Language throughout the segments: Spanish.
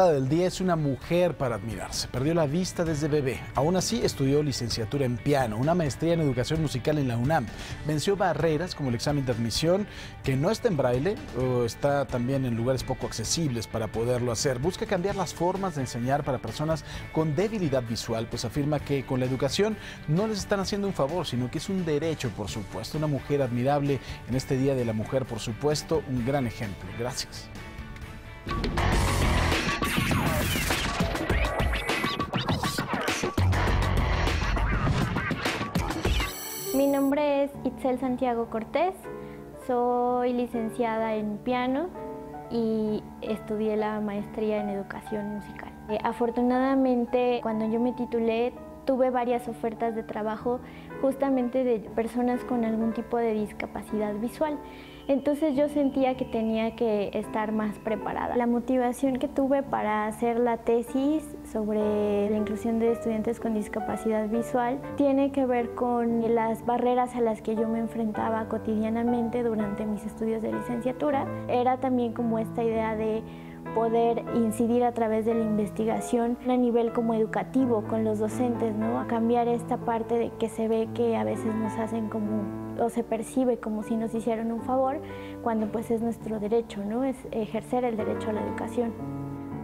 del día es una mujer para admirarse. Perdió la vista desde bebé. Aún así, estudió licenciatura en piano, una maestría en educación musical en la UNAM. Venció barreras como el examen de admisión, que no está en braille o está también en lugares poco accesibles para poderlo hacer. Busca cambiar las formas de enseñar para personas con debilidad visual, pues afirma que con la educación no les están haciendo un favor, sino que es un derecho, por supuesto. Una mujer admirable en este Día de la Mujer, por supuesto, un gran ejemplo. Gracias. Mi nombre es Itzel Santiago Cortés, soy licenciada en piano y estudié la maestría en educación musical. Eh, afortunadamente, cuando yo me titulé, tuve varias ofertas de trabajo justamente de personas con algún tipo de discapacidad visual. Entonces yo sentía que tenía que estar más preparada. La motivación que tuve para hacer la tesis sobre la inclusión de estudiantes con discapacidad visual tiene que ver con las barreras a las que yo me enfrentaba cotidianamente durante mis estudios de licenciatura. Era también como esta idea de poder incidir a través de la investigación a nivel como educativo con los docentes, ¿no? A cambiar esta parte de que se ve que a veces nos hacen como o se percibe como si nos hicieran un favor cuando pues es nuestro derecho, ¿no? Es ejercer el derecho a la educación.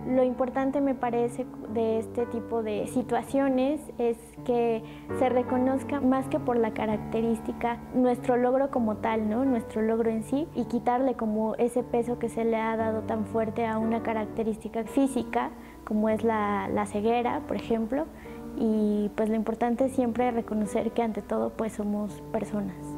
Lo importante me parece de este tipo de situaciones es que se reconozca más que por la característica nuestro logro como tal, ¿no? nuestro logro en sí y quitarle como ese peso que se le ha dado tan fuerte a una característica física como es la, la ceguera, por ejemplo, y pues lo importante es siempre reconocer que ante todo pues somos personas.